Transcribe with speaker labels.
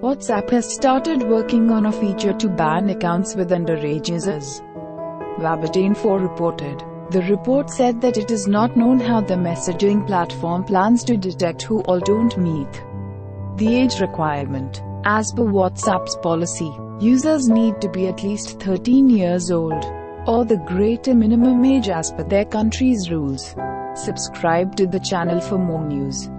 Speaker 1: WhatsApp has started working on a feature to ban accounts with underage users. WABetaInfo reported. The report said that it is not known how the messaging platform plans to detect who all don't meet the age requirement. As per WhatsApp's policy, users need to be at least 13 years old or the greater minimum age as per their country's rules. Subscribe to the channel for more news.